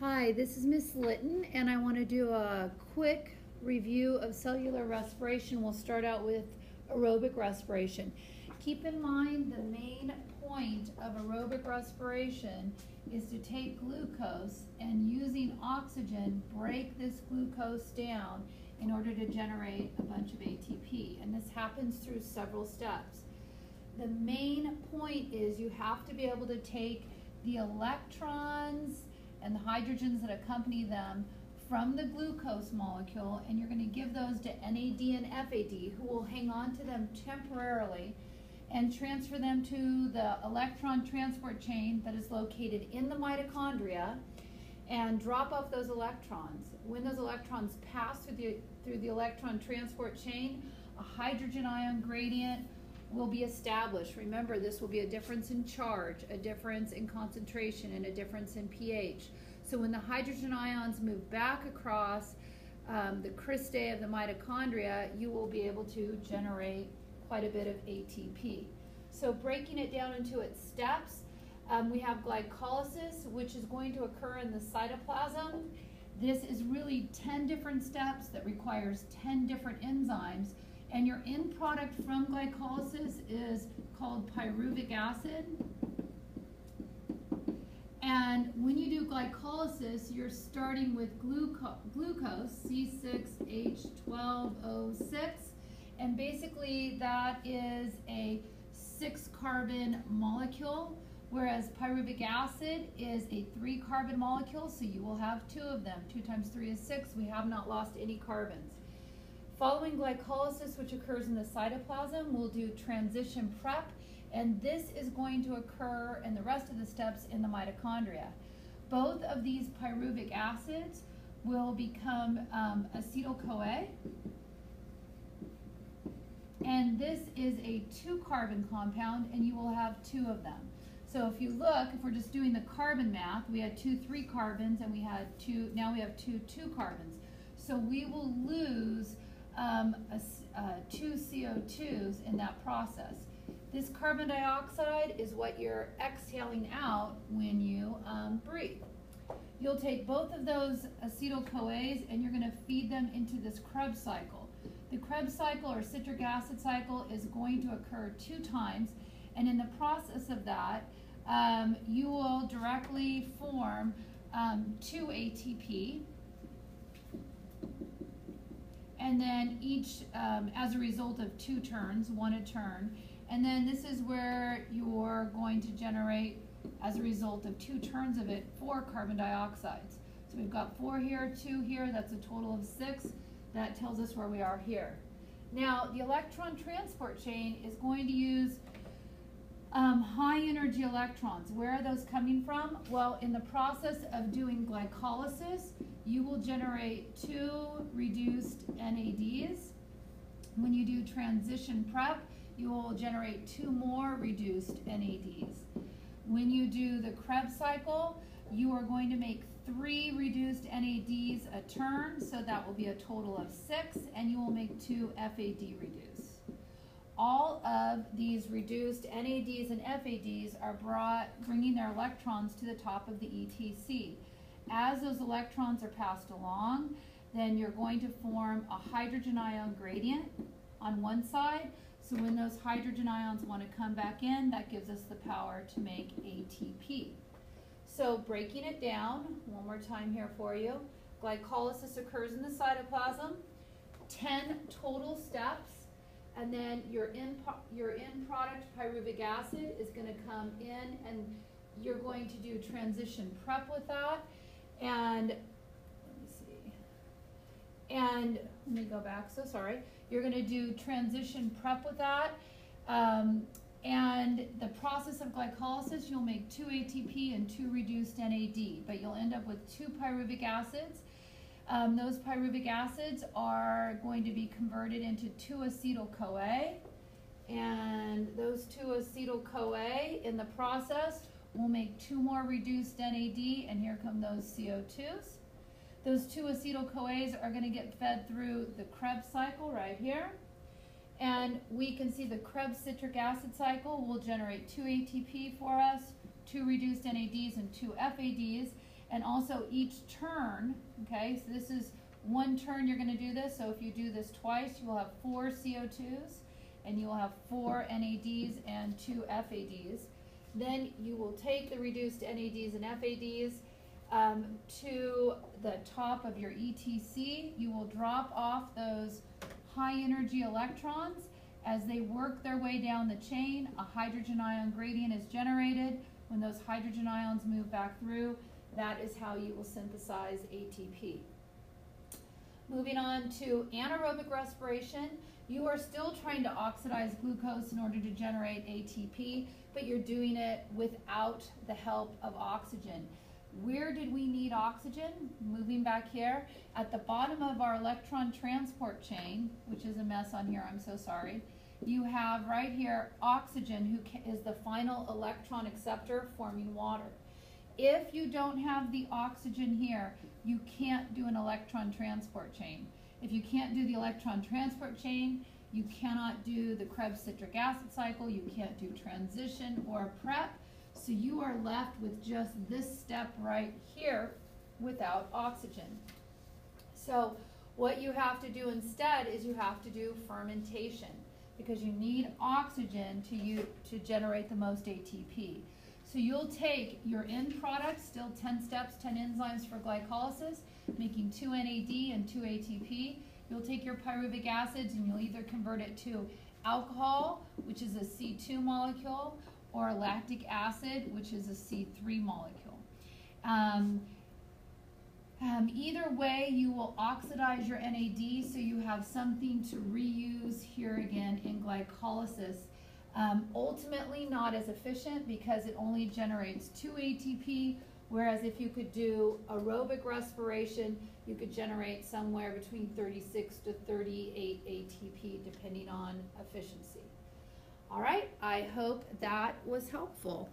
Hi, this is Miss Litton, and I want to do a quick review of cellular respiration. We'll start out with aerobic respiration. Keep in mind the main point of aerobic respiration is to take glucose and using oxygen break this glucose down in order to generate a bunch of ATP. And this happens through several steps. The main point is you have to be able to take the electrons and the hydrogens that accompany them from the glucose molecule, and you're going to give those to NAD and FAD, who will hang on to them temporarily and transfer them to the electron transport chain that is located in the mitochondria and drop off those electrons. When those electrons pass through the, through the electron transport chain, a hydrogen ion gradient will be established. Remember, this will be a difference in charge, a difference in concentration, and a difference in pH. So when the hydrogen ions move back across um, the cristae of the mitochondria, you will be able to generate quite a bit of ATP. So breaking it down into its steps, um, we have glycolysis, which is going to occur in the cytoplasm. This is really 10 different steps that requires 10 different enzymes and your end product from glycolysis is called pyruvic acid. And when you do glycolysis, you're starting with gluco glucose, C6H12O6, and basically that is a six carbon molecule, whereas pyruvic acid is a three carbon molecule, so you will have two of them. Two times three is six. We have not lost any carbons. Following glycolysis, which occurs in the cytoplasm, we'll do transition prep, and this is going to occur in the rest of the steps in the mitochondria. Both of these pyruvic acids will become um, acetyl-CoA, and this is a two carbon compound, and you will have two of them. So if you look, if we're just doing the carbon math, we had two three carbons, and we had two, now we have two two carbons. So we will lose um, a, uh, two CO2s in that process. This carbon dioxide is what you're exhaling out when you um, breathe. You'll take both of those acetyl-CoAs and you're going to feed them into this Krebs cycle. The Krebs cycle or citric acid cycle is going to occur two times and in the process of that um, you will directly form um, two ATP and then each um, as a result of two turns, one a turn. And then this is where you're going to generate, as a result of two turns of it, four carbon dioxides. So we've got four here, two here, that's a total of six. That tells us where we are here. Now, the electron transport chain is going to use um, high energy electrons. Where are those coming from? Well, in the process of doing glycolysis, you will generate two reduced NADs. When you do transition prep, you will generate two more reduced NADs. When you do the Krebs cycle, you are going to make three reduced NADs a turn, so that will be a total of six, and you will make two FAD reduce. All of these reduced NADs and FADs are brought, bringing their electrons to the top of the ETC. As those electrons are passed along, then you're going to form a hydrogen ion gradient on one side. So when those hydrogen ions want to come back in, that gives us the power to make ATP. So breaking it down, one more time here for you. Glycolysis occurs in the cytoplasm, 10 total steps, and then your end, your end product, pyruvic acid, is going to come in and you're going to do transition prep with that. And let me see. And let me go back. So sorry. You're going to do transition prep with that. Um, and the process of glycolysis, you'll make two ATP and two reduced NAD, but you'll end up with two pyruvic acids. Um, those pyruvic acids are going to be converted into two acetyl-CoA, and those two acetyl-CoA in the process We'll make two more reduced NAD, and here come those CO2s. Those two acetyl-CoAs are going to get fed through the Krebs cycle right here. And we can see the Krebs citric acid cycle will generate two ATP for us, two reduced NADs, and two FADs. And also each turn, okay, so this is one turn you're gonna do this, so if you do this twice, you will have four CO2s and you will have four NADs and two FADs. Then you will take the reduced NADs and FADs um, to the top of your ETC. You will drop off those high energy electrons. As they work their way down the chain, a hydrogen ion gradient is generated. When those hydrogen ions move back through, that is how you will synthesize ATP. Moving on to anaerobic respiration, you are still trying to oxidize glucose in order to generate ATP, but you're doing it without the help of oxygen. Where did we need oxygen? Moving back here, at the bottom of our electron transport chain, which is a mess on here, I'm so sorry, you have right here oxygen, who is the final electron acceptor forming water. If you don't have the oxygen here, you can't do an electron transport chain. If you can't do the electron transport chain, you cannot do the Krebs citric acid cycle, you can't do transition or prep, so you are left with just this step right here without oxygen. So what you have to do instead is you have to do fermentation because you need oxygen to, you, to generate the most ATP. So you'll take your end product, still 10 steps, 10 enzymes for glycolysis, making 2 NAD and 2 ATP. You'll take your pyruvic acids and you'll either convert it to alcohol, which is a C2 molecule, or lactic acid, which is a C3 molecule. Um, um, either way, you will oxidize your NAD so you have something to reuse here again in glycolysis. Um, ultimately, not as efficient because it only generates 2 ATP, whereas if you could do aerobic respiration, you could generate somewhere between 36 to 38 ATP depending on efficiency. All right, I hope that was helpful.